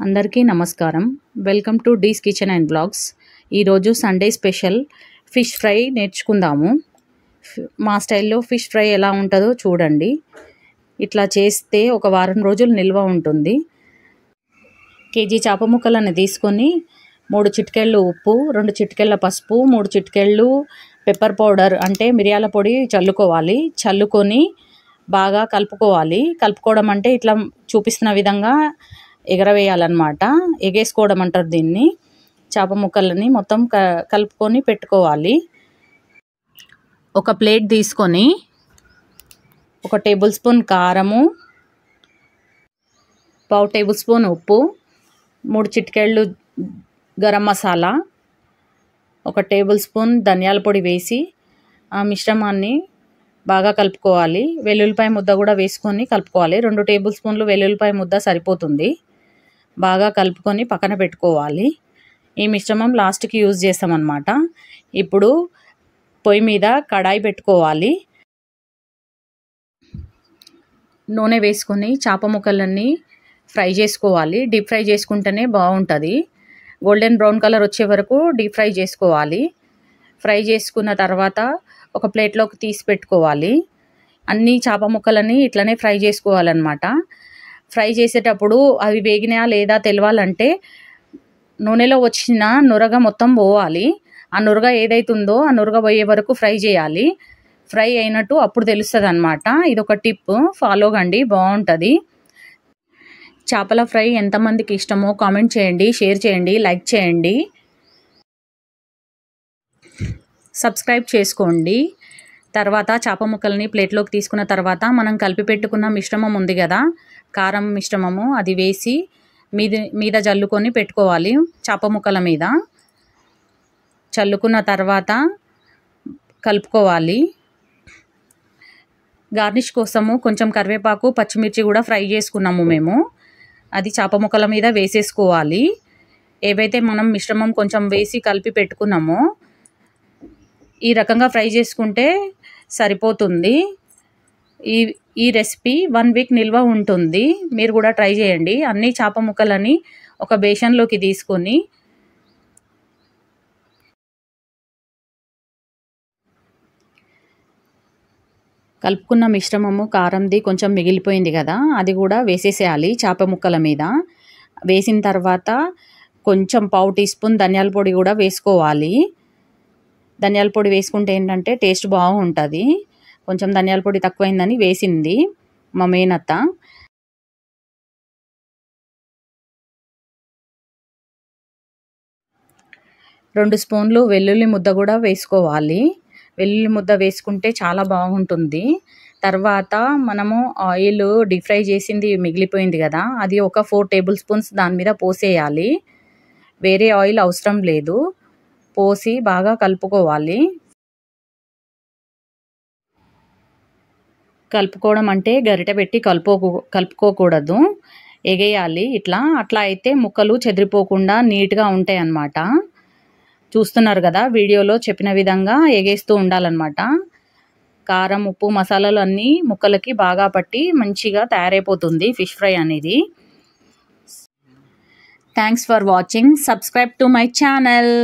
అందరికీ నమస్కారం. Welcome to D's kitchen and blogs ఈరోజు సండే స్పెషల్ ఫిష్ ఫ్రై నేర్చుకుందాము. మా స్టైల్లో ఫిష్ ఫ్రై ఎలా ఉంటుందో చూడండి. ఇట్లా చేస్తే ఒక వారం రోజులు నిల్వ ఉంటుంది. కేజీ చేప ముక్కలను తీసుకొని మూడు చిటికెళ్ళు ఉప్పు రెండు చిటికెళ్ళ పసుపు మూడు చిటికెళ్ళు పెప్పర్ పౌడర్ అంటే మిరియాల పొడి చల్లుకోవాలి. చల్లుకొని బాగా కలుపుకోవాలి. కలుపుకోవడం అంటే ఇట్లా చూపిస్తున్న విధంగా ఎగరవేయాలన్నమాట. ఎగేసుకోవడం అంటారు దీన్ని. చేప ముక్కలని మొత్తం క కలుపుకొని పెట్టుకోవాలి. ఒక ప్లేట్ తీసుకొని ఒక టేబుల్ స్పూన్ కారము పావు టేబుల్ స్పూన్ ఉప్పు మూడు చిటికెళ్ళు గరం మసాలా ఒక టేబుల్ స్పూన్ ధనియాల పొడి వేసి ఆ మిశ్రమాన్ని బాగా కలుపుకోవాలి. వెల్లుల్లిపాయ ముద్ద కూడా వేసుకొని కలుపుకోవాలి. రెండు టేబుల్ స్పూన్లు వెల్లుల్లిపాయ ముద్ద సరిపోతుంది. బాగా కలుపుకొని పక్కన పెట్టుకోవాలి. ఈ మిశ్రమం లాస్ట్కి యూజ్ చేస్తామన్నమాట. ఇప్పుడు పొయ్యి మీద కడాయి పెట్టుకోవాలి. నూనె వేసుకొని చేప ముక్కలన్నీ ఫ్రై చేసుకోవాలి. డీప్ ఫ్రై చేసుకుంటేనే బాగుంటుంది. గోల్డెన్ బ్రౌన్ కలర్ వచ్చే వరకు డీప్ ఫ్రై చేసుకోవాలి. ఫ్రై చేసుకున్న తర్వాత ఒక ప్లేట్లోకి తీసి పెట్టుకోవాలి. అన్ని చేప ముక్కలని ఇట్లనే ఫ్రై చేసుకోవాలన్నమాట. ఫ్రై చేసేటప్పుడు అవి వేగినాయా లేదా తెలవాలంటే నూనెలో వచ్చిన నురగ మొత్తం పోవాలి. ఆ నురగ ఏదైతుందో ఆ నురగ పోయే వరకు ఫ్రై చేయాలి. ఫ్రై అయినట్టు అప్పుడు తెలుస్తుంది అనమాట ఇది ఒక టిప్. ఫాలో కండి. బాగుంటుంది. చేపల ఫ్రై ఎంతమందికి ఇష్టమో కామెంట్ చేయండి. షేర్ చేయండి. లైక్ చేయండి. సబ్స్క్రైబ్ చేసుకోండి. తర్వాత చేప ముక్కల్ని ప్లేట్లోకి తీసుకున్న తర్వాత మనం కలిపి పెట్టుకున్న మిశ్రమం ఉంది కదా కారం మిశ్రమము అది వేసి మీద మీద జల్లుకొని పెట్టుకోవాలి చేప ముక్కల మీద. చల్లుకున్న తర్వాత కలుపుకోవాలి. గార్నిష్ కోసము కొంచెం కరివేపాకు పచ్చిమిర్చి కూడా ఫ్రై చేసుకున్నాము మేము. అది చేప ముక్కల మీద వేసేసుకోవాలి. ఏవైతే మనం మిశ్రమం కొంచెం వేసి కలిపి పెట్టుకున్నామో ఈ రకంగా ఫ్రై చేసుకుంటే సరిపోతుంది. ఈ ఈ రెసిపీ వన్ వీక్ నిల్వ ఉంటుంది. మీరు కూడా ట్రై చేయండి. అన్ని చేప ముక్కలని ఒక బేషన్లోకి తీసుకొని కలుపుకున్న మిశ్రమము కారంది కొంచెం మిగిలిపోయింది కదా అది కూడా వేసేసేయాలి చేప ముక్కల మీద. వేసిన తర్వాత కొంచెం పావు టీ స్పూన్ ధనియాల పొడి కూడా వేసుకోవాలి. ధనియాల పొడి వేసుకుంటే ఏంటంటే టేస్ట్ బాగుంటుంది. కొంచెం ధనియాల పొడి తక్కువైందని వేసింది మా మేనత్త. రెండు స్పూన్లు వెల్లుల్లి ముద్ద కూడా వేసుకోవాలి. వెల్లుల్లి ముద్ద వేసుకుంటే చాలా బాగుంటుంది. తర్వాత మనము ఆయిల్ డీప్ ఫ్రై చేసింది మిగిలిపోయింది కదా అది ఒక ఫోర్ టేబుల్ స్పూన్స్ దాని మీద పోసేయాలి. వేరే ఆయిల్ అవసరం లేదు. పోసి బాగా కలుపుకోవాలి. కలుపుకోవడం అంటే గరిటె పెట్టి కలుపుకో కలుపుకోకూడదు. ఎగేయాలి ఇట్లా. అట్లా అయితే ముక్కలు చెదిరిపోకుండా నీట్గా ఉంటాయి అన్నమాట చూస్తున్నారు కదా వీడియోలో చెప్పిన విధంగా ఎగేస్తూ ఉండాలన్నమాట. కారం ఉప్పు మసాలాలు అన్నీ ముక్కలకి బాగా పట్టి మంచిగా తయారైపోతుంది ఫిష్ ఫ్రై అనేది. Thanks for watching subscribe to my channel